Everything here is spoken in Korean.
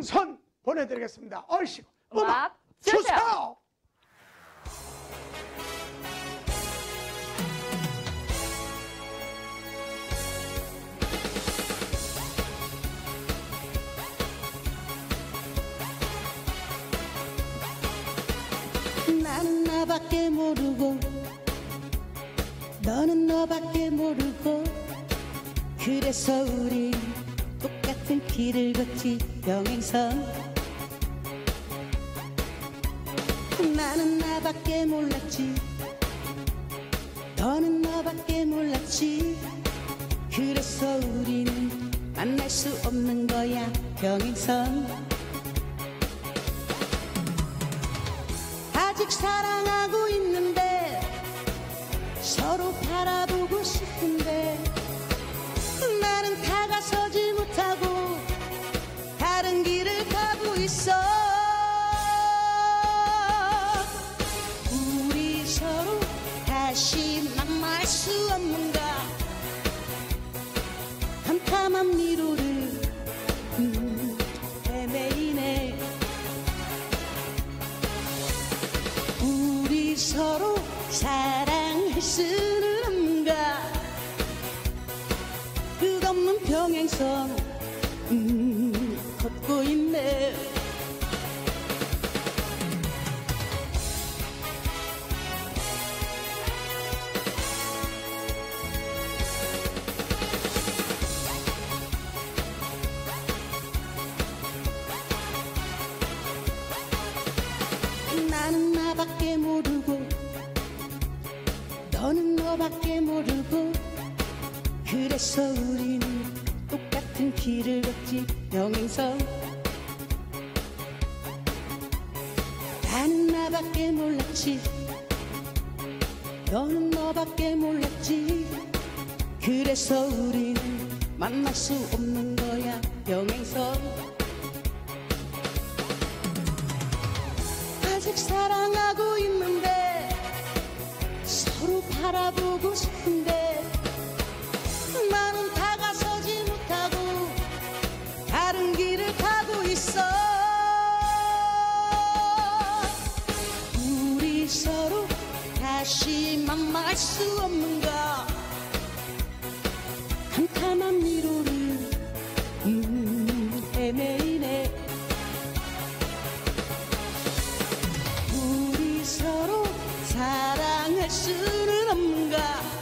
생선 보내드리겠습니다. 얼씨구 음악 주세요. 주세요. 나는 나밖에 모르고 너는 너밖에 모르고 그래서 우리 똑 같은 길을 걷지 병행선. 나는 나밖에 몰랐지. 너는 너밖에 몰랐지. 그래서 우리는 만날 수 없는 거야 병행선. 아직 사랑하고 있는데 서로 바라보고 싶은데 나는 다가서 캄캄한 미로를 음, 헤매이네. 우리 서로 없는가? 끝없는 평행선 너는 너밖에 모르고 그래서 우리는 똑같은 길을 걷지. 병행선 나는 나밖에 몰랐지. 너는 너밖에 몰랐지. 그래서 우리는 만날 수 없는 거야. 병행선 아직 사랑하고 서로 바라보고 싶은데 나는 다가서지 못하고 다른 길을 가고 있어. 우리 서로 다시 만날 수 없는가? 캄캄한 미로를 음, 헤매이네 수는 없는가?